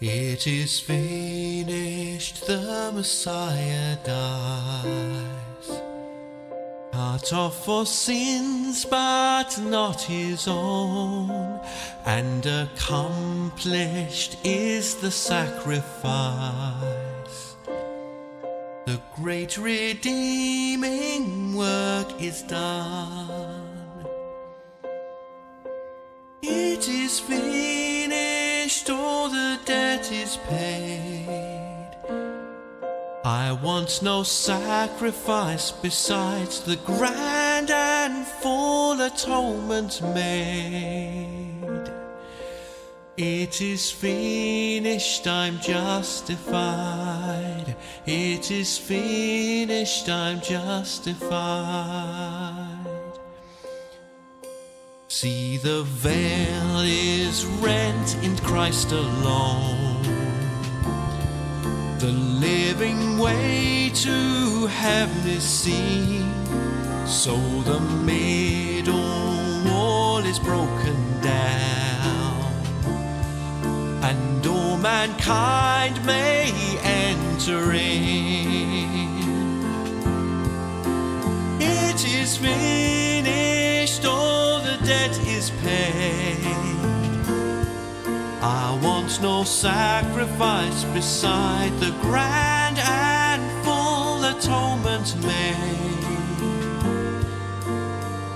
It is finished, the Messiah dies. Cut off for sins, but not his own, and accomplished is the sacrifice. The great redeeming work is done. It is finished, all the debt is paid. I want no sacrifice besides the grand and full atonement made. It is finished, I'm justified. It is finished, I'm justified. See, the veil is rent in Christ alone. The living way to heaven is seen. So the middle wall is broken down, and all mankind may enter in. It is the debt is paid. I want no sacrifice beside the grand and full atonement made.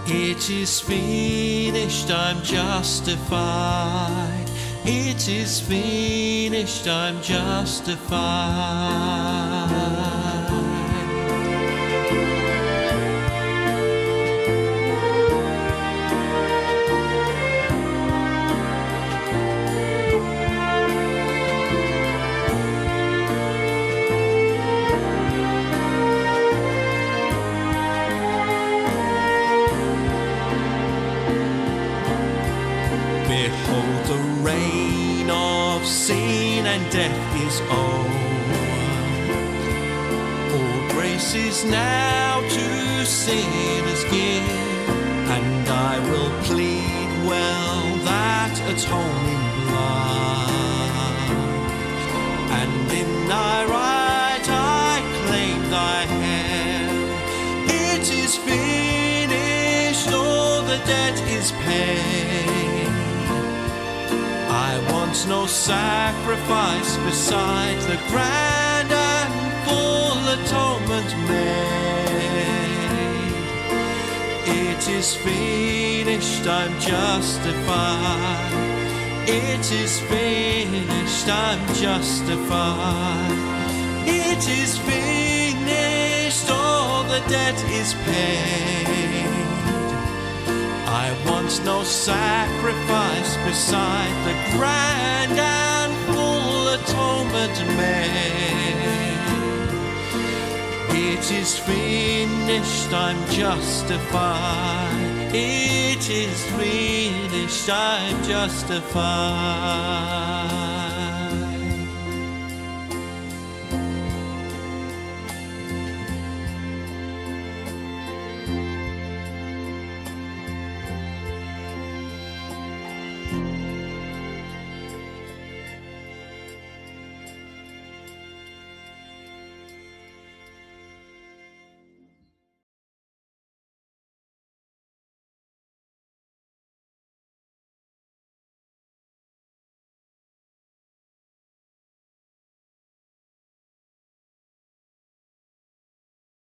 It is finished, I'm justified. It is finished, I'm justified. Of sin and death is over. All grace is now to sinners give, and I will plead well that atoning blood. And in thy right I claim thy hand. It is finished, all the debt is paid. No sacrifice beside the grand and full atonement made. It is finished, I'm justified. It is finished, I'm justified. It is finished, all the debt is paid. I want no sacrifice beside the grand and full atonement made. It is finished, I'm justified. It is finished, I'm justified.